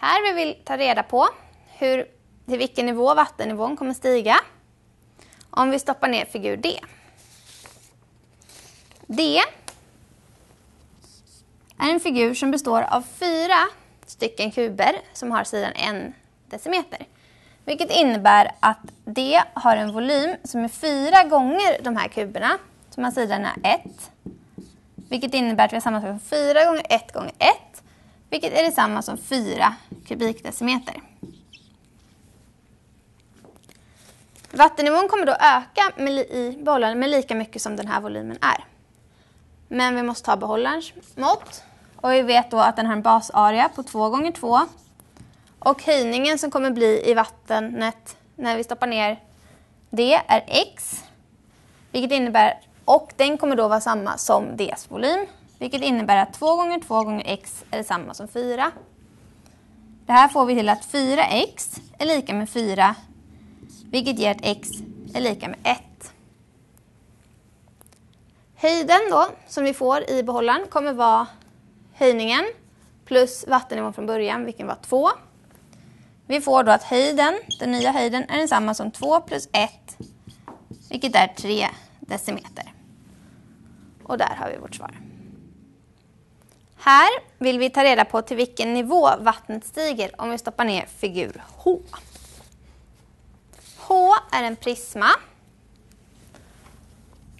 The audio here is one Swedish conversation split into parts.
Här vi vill vi ta reda på hur, till vilken nivå vattennivån kommer stiga om vi stoppar ner figur D. D är en figur som består av fyra stycken kuber som har sidan en decimeter. Vilket innebär att D har en volym som är fyra gånger de här kuberna som har sidorna 1. Vilket innebär att vi har samma sak som 4 gånger 1 gånger 1. Vilket är detsamma som 4 kubikdecimeter. Vattennivån kommer då öka med, i behållaren med lika mycket som den här volymen är. Men vi måste ta behållarens mått. Och vi vet då att den har en basarea på 2 gånger 2 och höjningen som kommer bli i vattnet när vi stoppar ner det är x. Vilket innebär, och den kommer då vara samma som Ds volym. Vilket innebär att 2 gånger 2 gånger x är detsamma som 4. Det här får vi till att 4x är lika med 4. Vilket ger att x är lika med 1. Höjden då, som vi får i behållaren kommer vara höjningen plus vattennivån från början, vilken var 2. Vi får då att höjden, den nya höjden, är densamma som 2 plus 1, vilket är 3 decimeter. Och där har vi vårt svar. Här vill vi ta reda på till vilken nivå vattnet stiger om vi stoppar ner figur H. H är en prisma.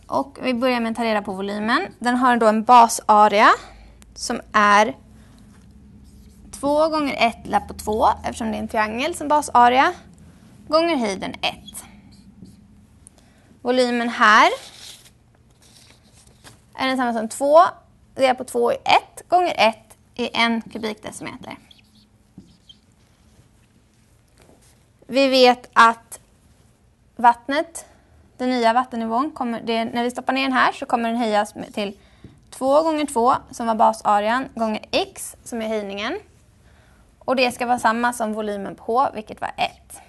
Och vi börjar med att ta reda på volymen. Den har då en basarea som är 2 gånger 1 delat på 2 eftersom det är en triangel som basarea gånger höjden 1. Volymen här är densamma som 2 delat på 2 är 1 gånger 1 är 1 kubikdecimeter. Vi vet att vattnet, den nya vattennivån, kommer, det, när vi stoppar ner den här så kommer den höjas till 2 gånger 2 som var basarean gånger x som är höjningen. Och det ska vara samma som volymen på H, vilket var 1.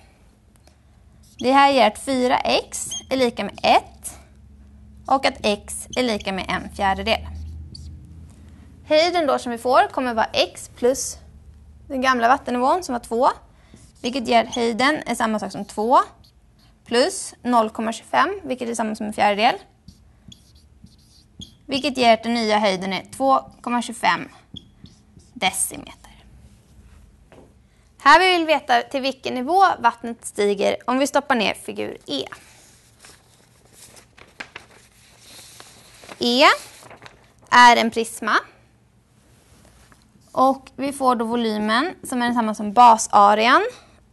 Det här ger att 4x är lika med 1 och att x är lika med en fjärdedel. Höjden då som vi får kommer vara x plus den gamla vattennivån som var 2. Vilket ger att höjden är samma sak som 2 plus 0,25 vilket är samma som en fjärdedel. Vilket ger att den nya höjden är 2,25 decimeter. Här vill vi veta till vilken nivå vattnet stiger om vi stoppar ner figur E. E är en prisma. Och vi får då volymen som är densamma som basarean.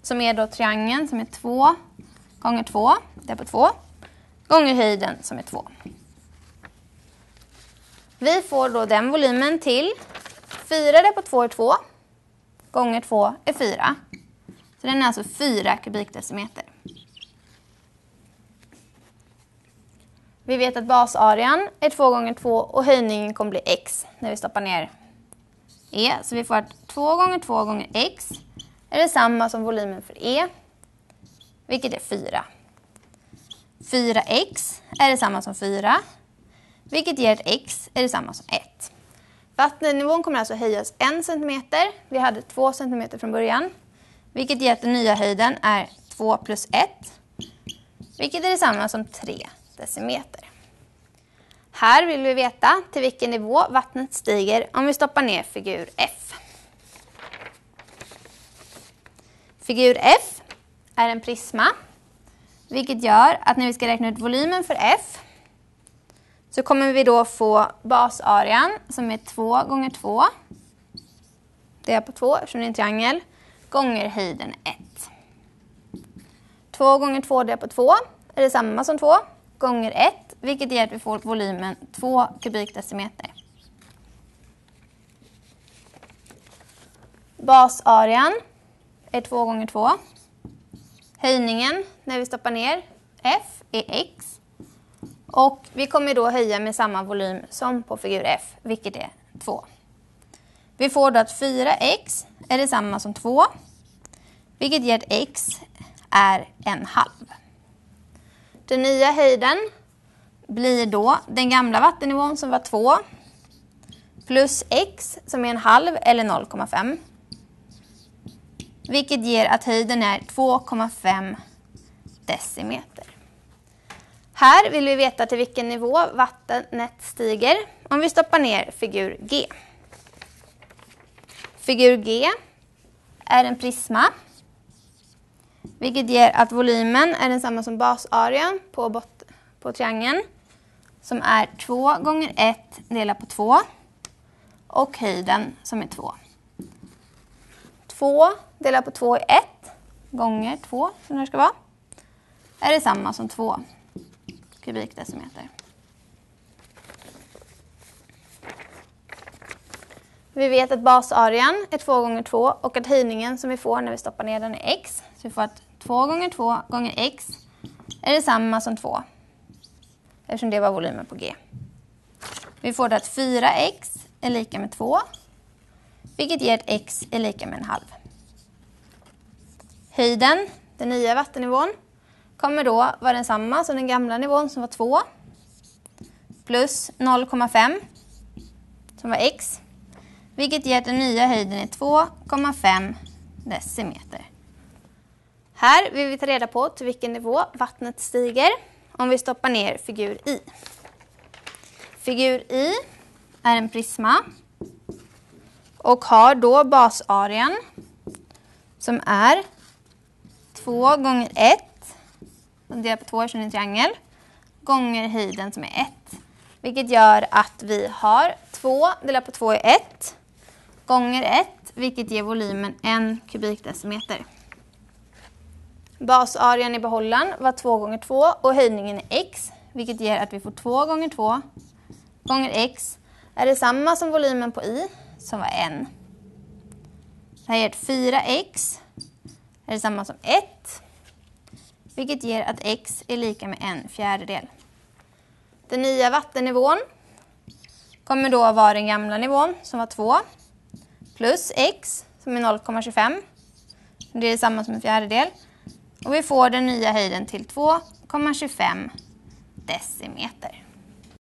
Som är då triangeln som är 2 gånger 2, det är på 2. Gånger höjden som är 2. Vi får då den volymen till 4 det på 2 är 2 gånger 2 är 4. Så den är alltså 4 kubikdecimeter. Vi vet att basarean är 2 gånger 2 och höjningen kommer bli x när vi stoppar ner e. Så vi får att 2 gånger 2 gånger x är detsamma som volymen för e, vilket är 4. 4x är detsamma som 4, vilket ger att x är detsamma som 1. Vattennivån kommer alltså höjas 1 cm. Vi hade 2 cm från början. Vilket ger att den nya höjden är 2 plus 1. Vilket är detsamma som 3 decimeter. Här vill vi veta till vilken nivå vattnet stiger om vi stoppar ner figur F. Figur F är en prisma. Vilket gör att när vi ska räkna ut volymen för F så kommer vi då få basarean som är 2 gånger 2. Det är på 2 eftersom det är en triangel. Gånger höjden 1. 2 gånger 2 det är på 2 är detsamma som 2 gånger 1 vilket ger att vi får volymen 2 kubikdecimeter. Basarean är 2 gånger 2. Höjningen när vi stoppar ner F är x och vi kommer då höja med samma volym som på figur F, vilket är 2. Vi får då att 4x är detsamma som 2, vilket ger att x är en halv. Den nya höjden blir då den gamla vattennivån som var 2 plus x som är en halv eller 0,5. vilket ger att höjden är 2,5 decimeter. Här vill vi veta till vilken nivå vattnet stiger om vi stoppar ner figur G. Figur G är en prisma vilket ger att volymen är densamma som basarean på, bot på triangeln som är 2 gånger 1 delat på 2 och höjden som är 2. 2 delat på 2 är 1 gånger 2 som det ska vara är detsamma som 2 kubikdecimeter. Vi vet att basarean är 2 gånger 2 och att höjningen som vi får när vi stoppar ner den är x. Så vi får att 2 gånger 2 gånger x är detsamma som 2. Eftersom det var volymen på g. Vi får då att 4x är lika med 2. Vilket ger att x är lika med en halv. Höjden, den nya vattennivån, kommer då vara densamma som den gamla nivån som var 2. Plus 0,5 som var x vilket ger att den nya höjden är 2,5 decimeter. Här vill vi ta reda på till vilken nivå vattnet stiger om vi stoppar ner figur I. Figur I är en prisma och har då basarean som är 2 gånger 1, delat på 2 eftersom det är en triangel, gånger höjden som är 1. Vilket gör att vi har 2 delat på 2 är 1 gånger 1 vilket ger volymen 1 kubikdecimeter. Basarean i behållaren var 2 gånger 2 och höjningen är x vilket ger att vi får 2 gånger 2 gånger x är detsamma som volymen på i som var 1. Det här ger 4x är detsamma som 1 vilket ger att x är lika med en fjärdedel. Den nya vattennivån kommer då vara den gamla nivån som var 2 plus x som är 0,25. Det är detsamma som en fjärdedel. Och vi får den nya höjden till 2,25 decimeter.